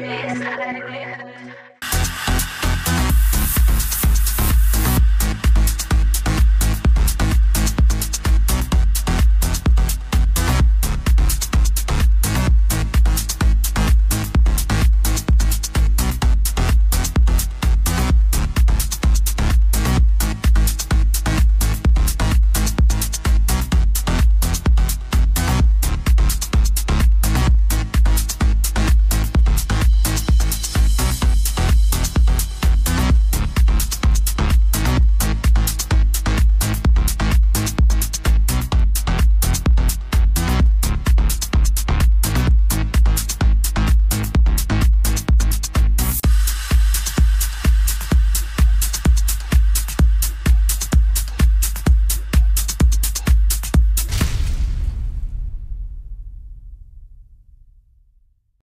Saturdays, Saturdays.